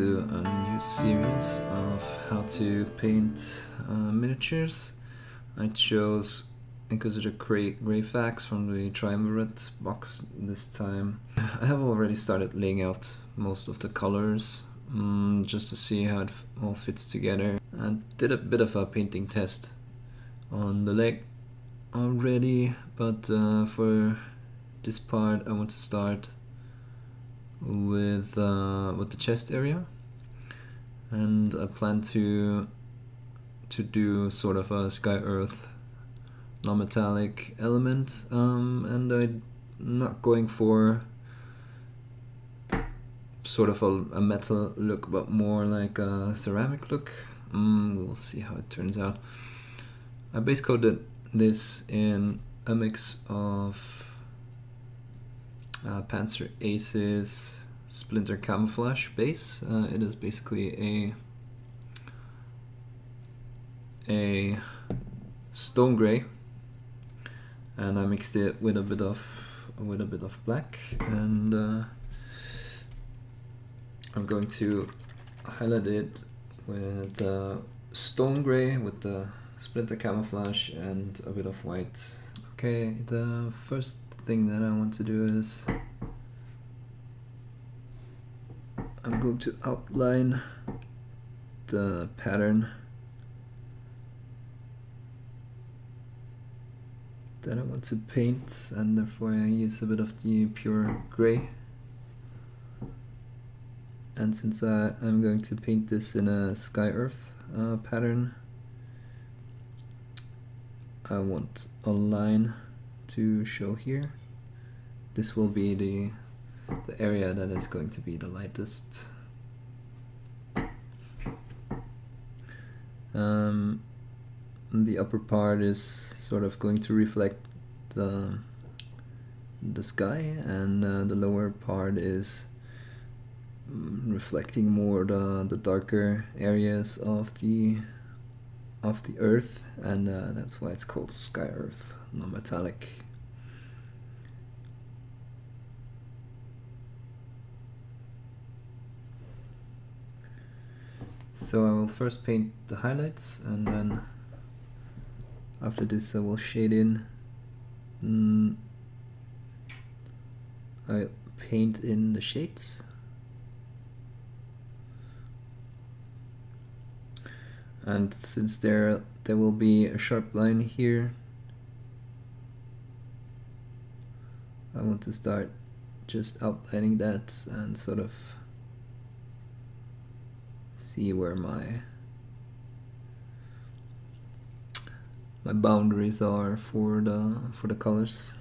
to a new series of how to paint uh, miniatures. I chose Inquisitor Grey, Greyfax from the Triumvirate box this time. I have already started laying out most of the colors um, just to see how it all fits together and did a bit of a painting test on the leg already but uh, for this part I want to start with uh, with the chest area. And I plan to to do sort of a sky earth non-metallic element um, and I'm not going for sort of a, a, metal look but more like a ceramic look. Mm, we'll see how it turns out. I base coated this in a mix of uh, Panzer Aces Splinter Camouflage base. Uh, it is basically a a stone gray, and I mixed it with a bit of with a bit of black, and uh, I'm going to highlight it with uh, stone gray with the splinter camouflage and a bit of white. Okay, the first thing that I want to do is I'm going to outline the pattern that I want to paint and therefore I use a bit of the pure gray and since I, I'm going to paint this in a sky earth uh, pattern I want a line to show here. This will be the, the area that is going to be the lightest. Um, the upper part is sort of going to reflect the the sky and uh, the lower part is mm, reflecting more the, the darker areas of the of the earth and uh, that's why it's called sky earth non-metallic so I will first paint the highlights and then after this I will shade in mm, I paint in the shades. And since there there will be a sharp line here I want to start just outlining that and sort of see where my my boundaries are for the for the colors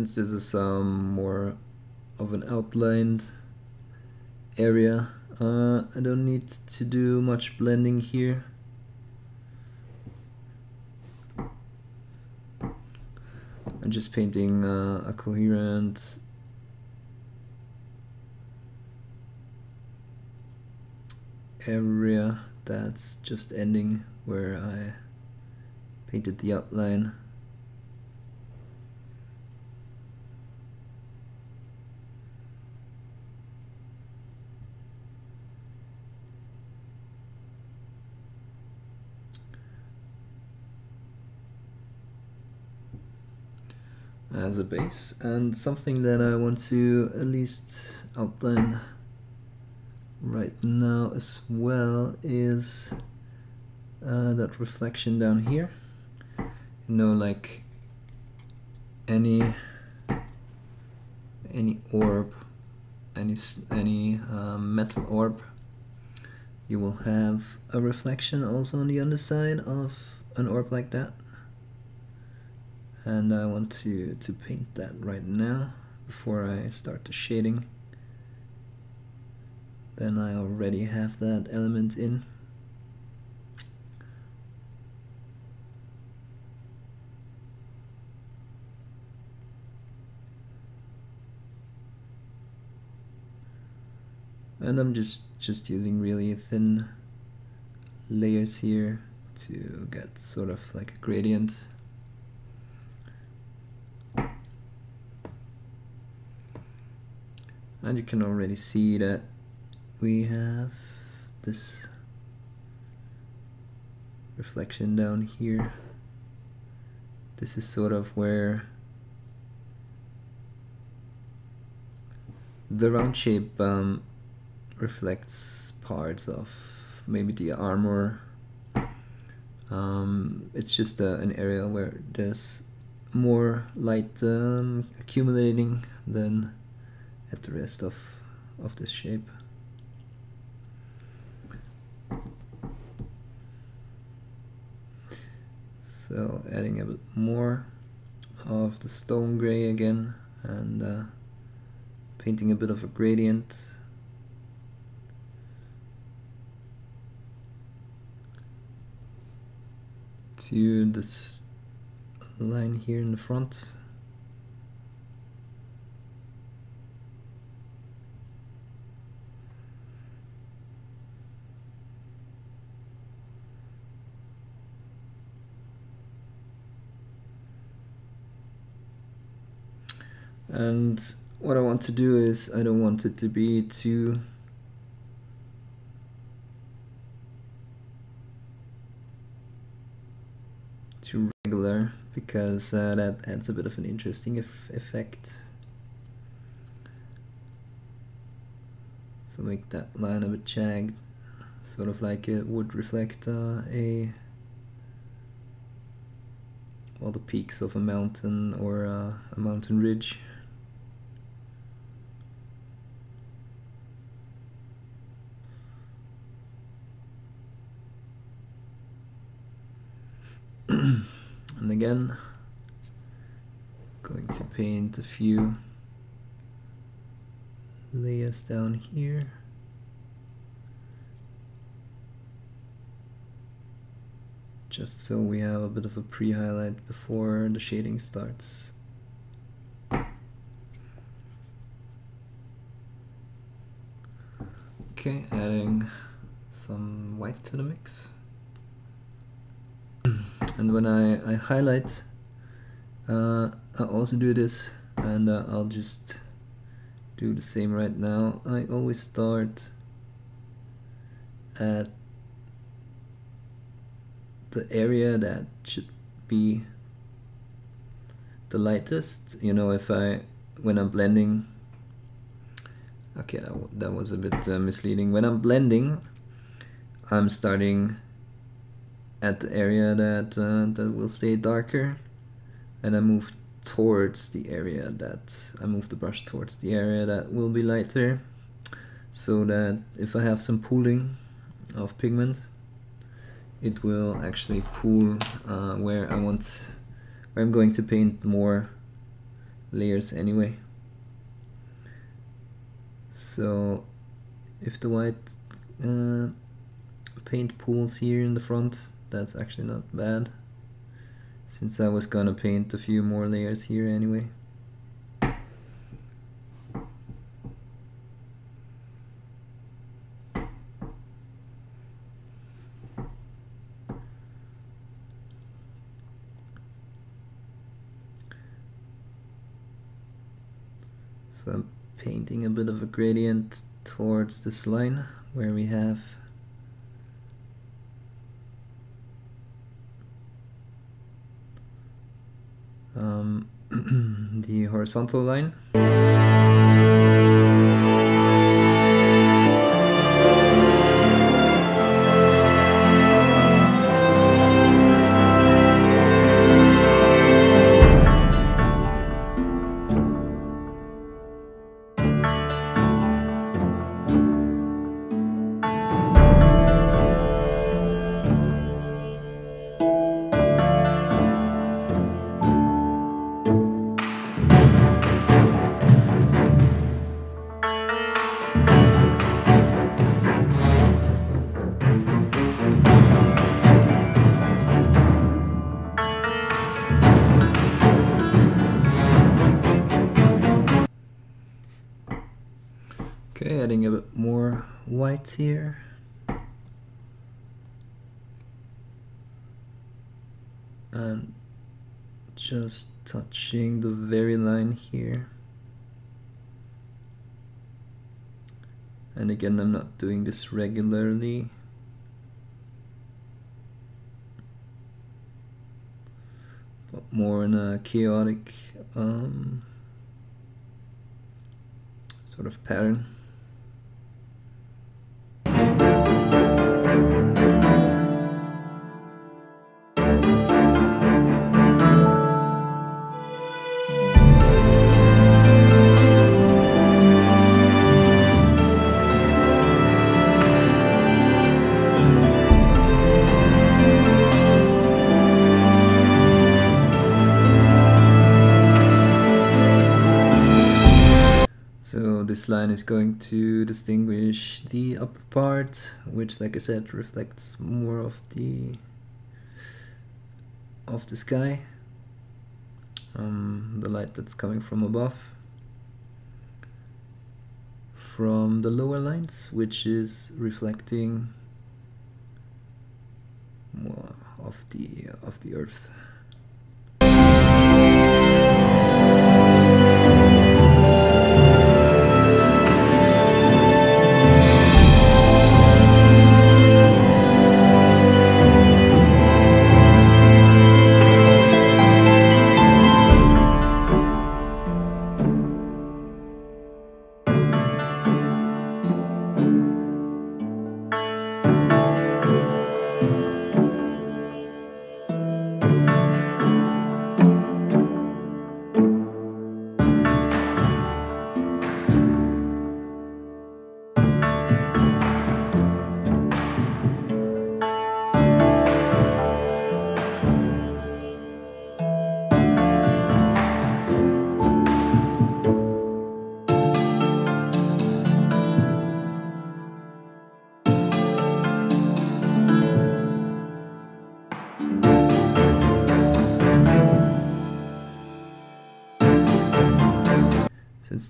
since this is um, more of an outlined area uh, I don't need to do much blending here. I'm just painting uh, a coherent area that's just ending where I painted the outline as a base and something that I want to at least outline right now as well is uh, that reflection down here you know like any any orb, any any um, metal orb, you will have a reflection also on the underside of an orb like that. And I want to, to paint that right now before I start the shading. Then I already have that element in. and I'm just just using really thin layers here to get sort of like a gradient and you can already see that we have this reflection down here this is sort of where the round shape um, reflects parts of maybe the armor. Um, it's just uh, an area where there's more light um, accumulating than at the rest of, of this shape. So adding a bit more of the stone gray again and uh, painting a bit of a gradient to this line here in the front and what I want to do is I don't want it to be too too regular because uh, that adds a bit of an interesting effect. So make that line a bit jagged, sort of like it would reflect uh, a all the peaks of a mountain or uh, a mountain ridge. and again. Going to paint a few layers down here. Just so we have a bit of a pre-highlight before the shading starts. Okay adding some white to the mix and when I, I highlight uh, I also do this and uh, I'll just do the same right now. I always start at the area that should be the lightest. You know if I when I'm blending okay that, that was a bit uh, misleading. When I'm blending I'm starting at the area that uh, that will stay darker. And I move towards the area that I move the brush towards the area that will be lighter. So that if I have some pooling of pigment it will actually pool uh, where I want where I'm going to paint more layers anyway. So if the white uh, paint pools here in the front that's actually not bad. Since I was gonna paint a few more layers here anyway. So I'm painting a bit of a gradient towards this line where we have um, the horizontal line. White here. And just touching the very line here. And again, I'm not doing this regularly. But more in a chaotic um, sort of pattern. Line is going to distinguish the upper part, which like I said reflects more of the of the sky, um, the light that's coming from above, from the lower lines, which is reflecting more of the of the earth.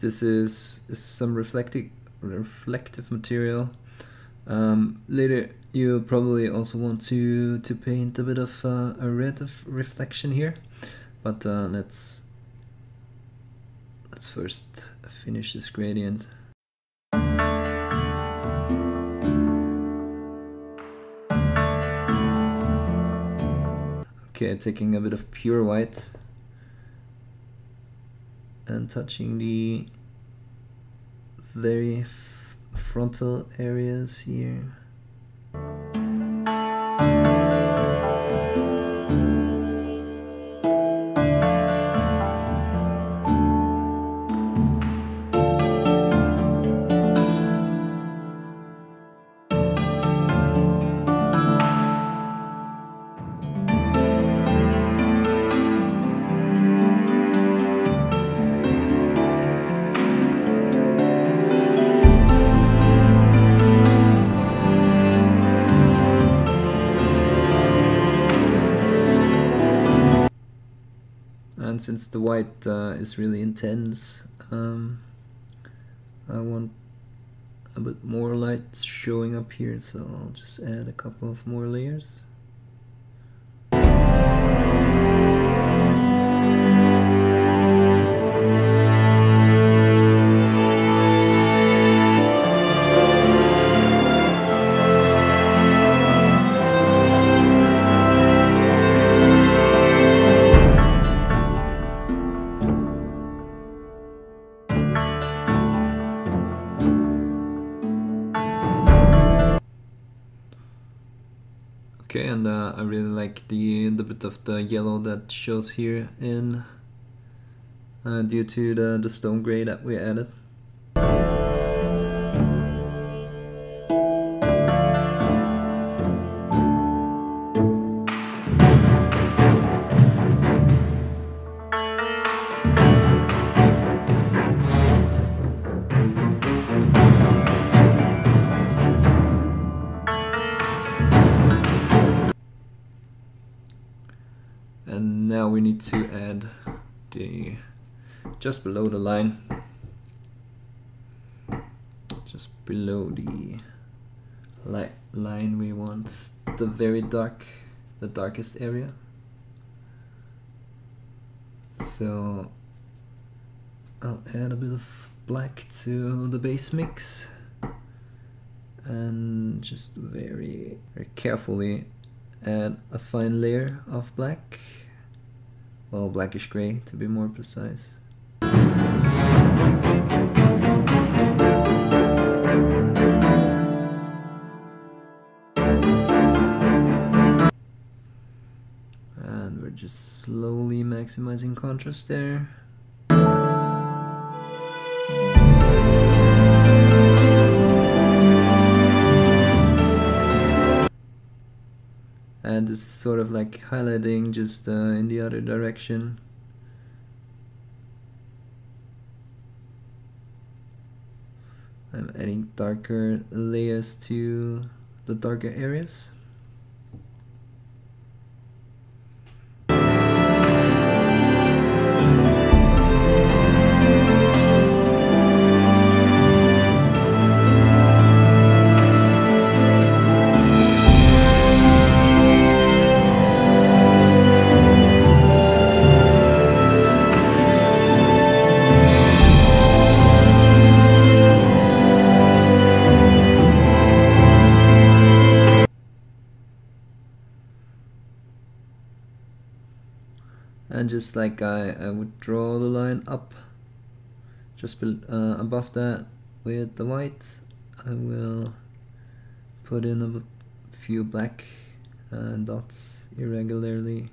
This is, is some reflective reflective material. Um, later you probably also want to to paint a bit of uh, a red of reflection here. But uh, let's let's first finish this gradient. Okay taking a bit of pure white and touching the very frontal areas here. Since the white uh, is really intense um, I want a bit more light showing up here so I'll just add a couple of more layers I really like the the bit of the yellow that shows here in uh, due to the, the stone gray that we added. Just below the line. Just below the light line we want the very dark the darkest area. So I'll add a bit of black to the base mix. And just very, very carefully add a fine layer of black. Well blackish gray to be more precise and we're just slowly maximizing contrast there. And this is sort of like highlighting just uh, in the other direction I'm adding darker layers to the darker areas just like I, I would draw the line up. Just uh, above that with the white I will put in a few black uh, dots irregularly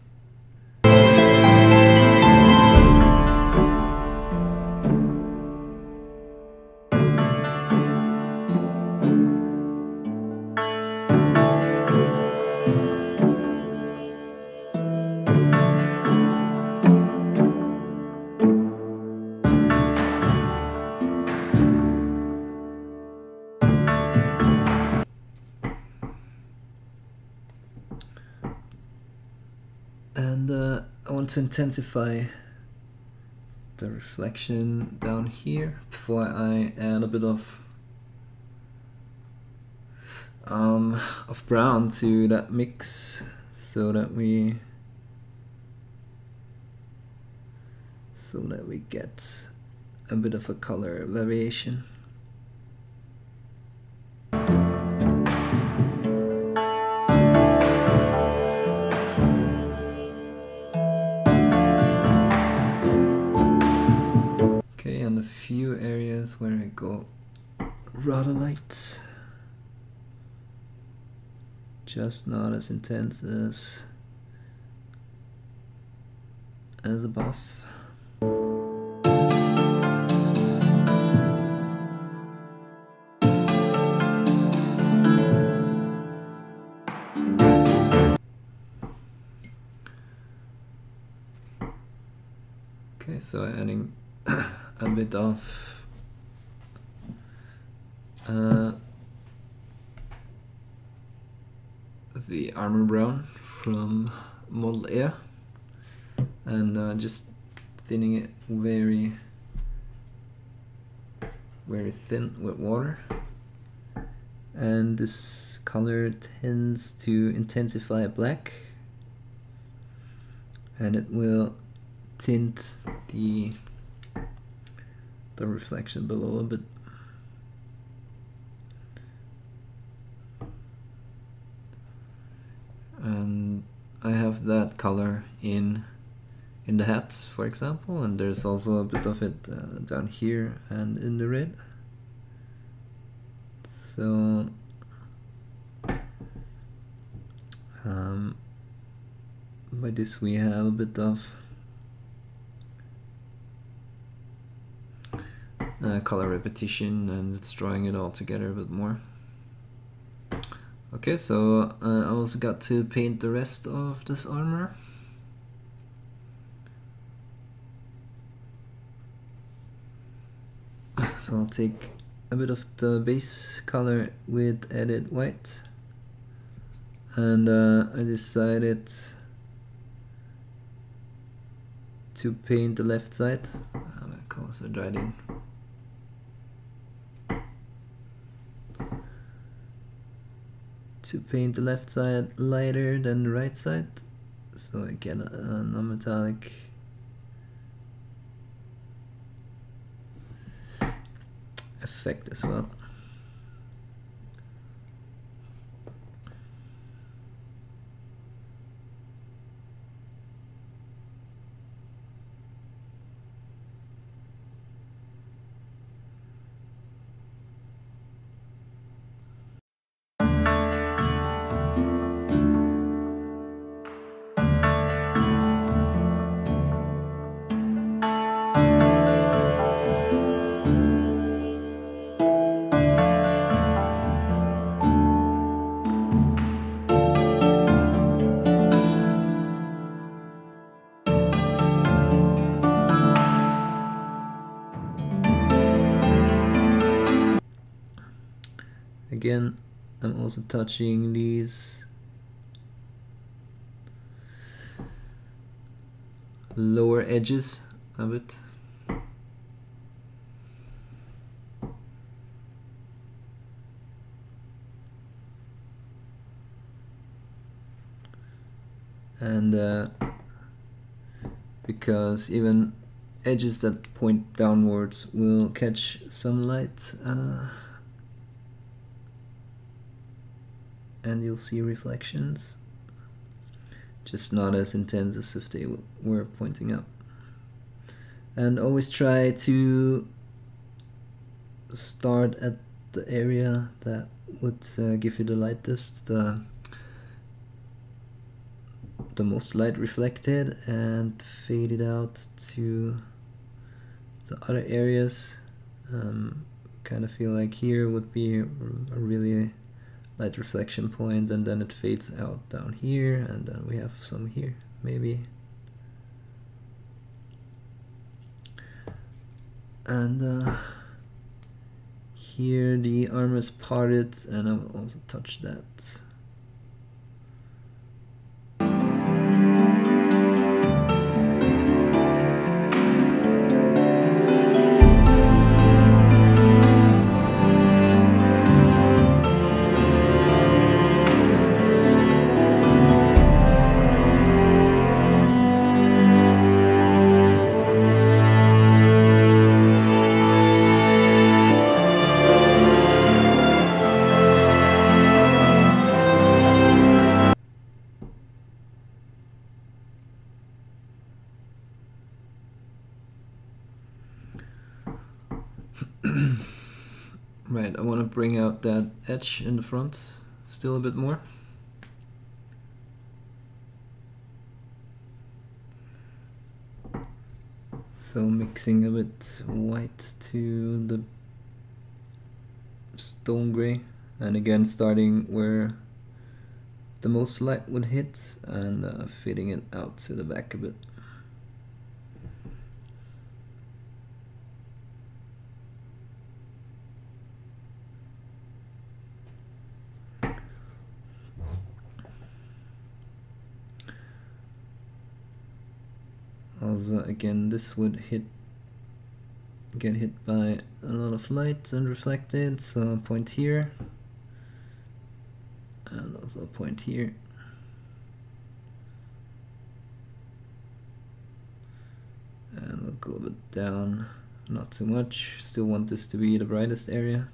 want to intensify the reflection down here before I add a bit of um, of brown to that mix so that we so that we get a bit of a color variation. Just not as intense as as above okay so adding a bit of uh, the armor brown from Model Air and uh, just thinning it very very thin with water and this color tends to intensify black and it will tint the the reflection below a bit. And I have that color in in the hats, for example, and there's also a bit of it uh, down here and in the red. So um, by this we have a bit of uh, color repetition and it's drawing it all together a bit more. Okay, so uh, I also got to paint the rest of this armor. So I'll take a bit of the base color with added white and uh, I decided to paint the left side. I'm gonna close the dried in. To paint the left side lighter than the right side so I get a, a non-metallic effect as well. Again I'm also touching these. Lower edges of it. And uh, because even edges that point downwards will catch some light uh, and you'll see reflections. Just not as intense as if they were pointing up. And always try to start at the area that would uh, give you the lightest the the most light reflected and fade it out to the other areas. Um, kind of feel like here would be a really light reflection point and then it fades out down here and then we have some here maybe. And uh, here the armor is parted and I'll also touch that right, I want to bring out that edge in the front still a bit more. So mixing a bit white to the stone gray and again starting where the most light would hit and uh, fitting it out to the back a bit. Also uh, again this would hit get hit by a lot of light and reflected so point here and also a point here. And we'll go a bit down not too much still want this to be the brightest area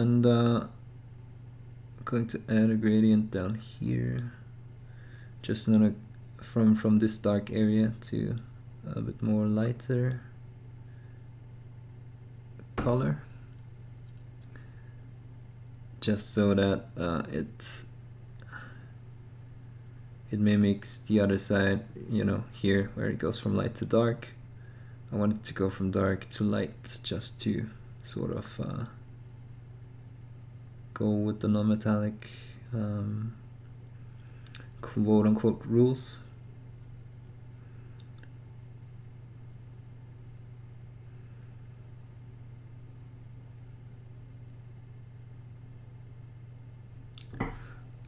and uh, I'm going to add a gradient down here. Just from from this dark area to a bit more lighter color. Just so that uh, it it mimics the other side you know here where it goes from light to dark. I want it to go from dark to light just to sort of uh, go with the non-metallic um, quote unquote rules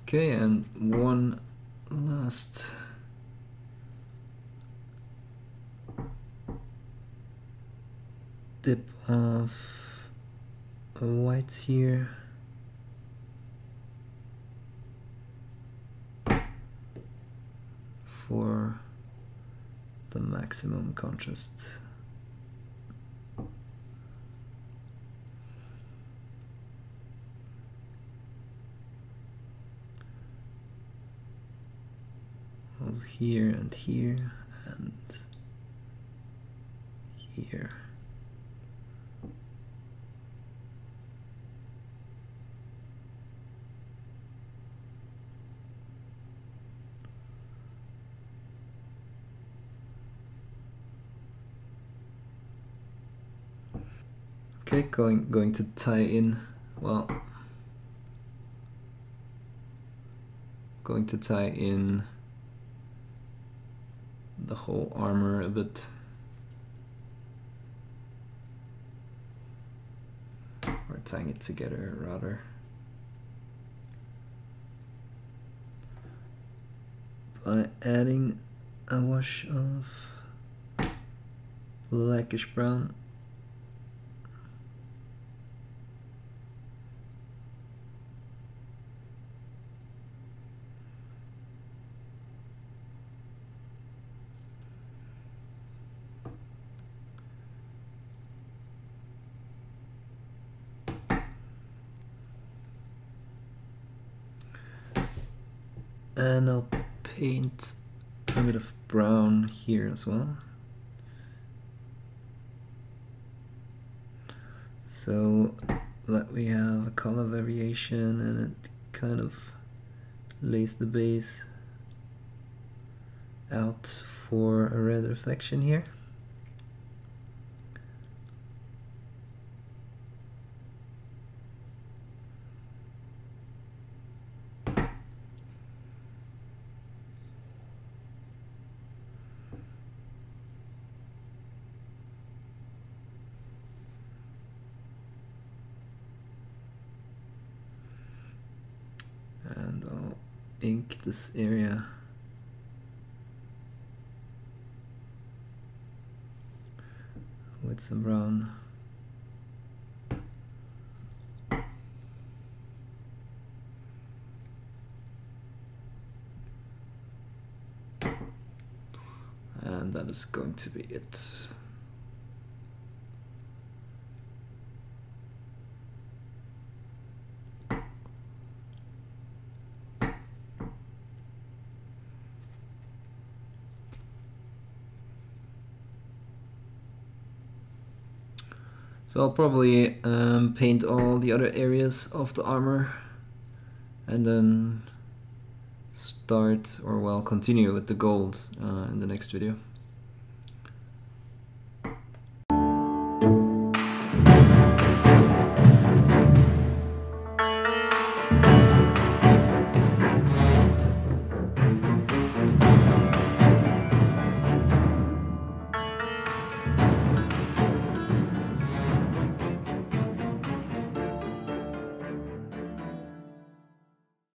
Okay, and one last dip of white here. For the maximum contrast. here and here and here. Okay, going going to tie in well going to tie in the whole armor a bit. Or tying it together rather. By adding a wash of blackish brown and I'll paint. A bit of brown here as well. So that we have a color variation and it kind of lays the base out for a red reflection here and I'll ink this area. With some brown. And that is going to be it So I'll probably um, paint all the other areas of the armor and then start or well continue with the gold uh, in the next video.